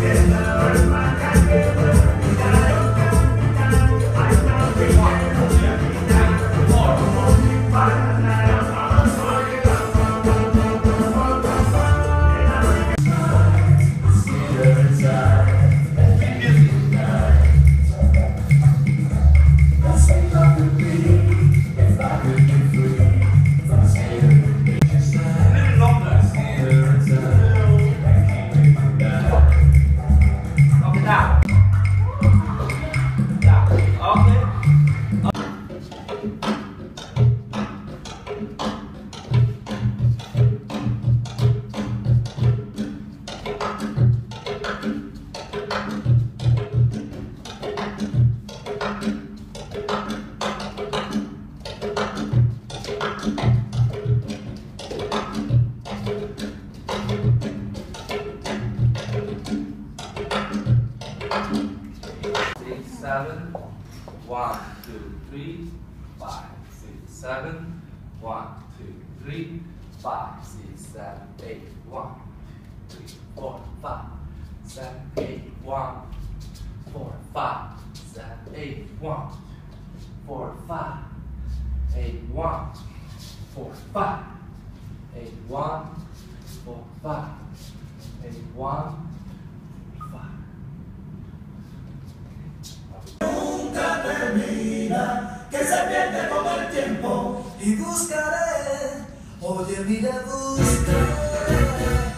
together. Seven, one, two, three, five, six, seven, one, two, three, five, six, seven, eight, one, two, three, four, five, seven, eight, one, four, five, seven, eight, one, four, five, eight, one, four, five, eight, one, four, five, eight, one, volví a buscar.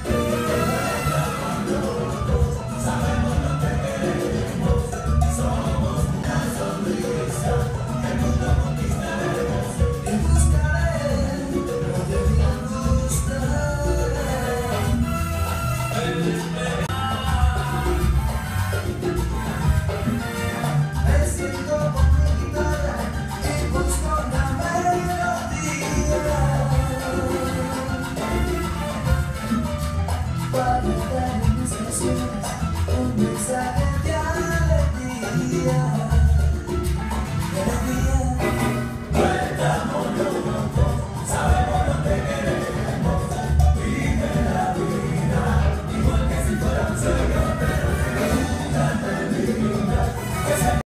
Dar en